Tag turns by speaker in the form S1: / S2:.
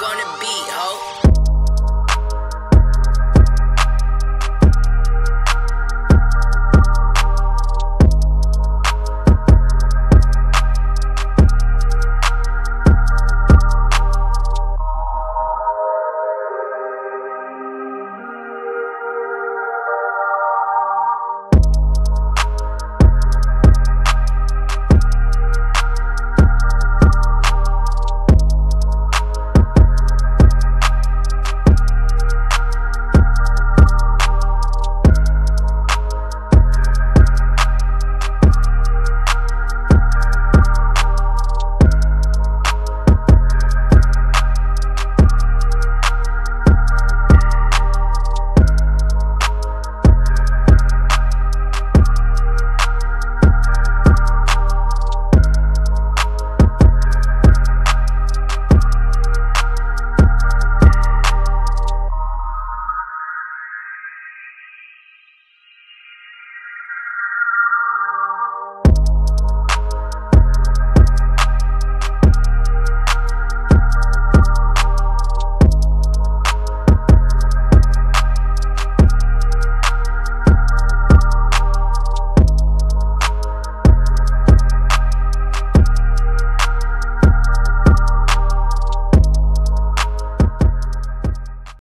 S1: gonna be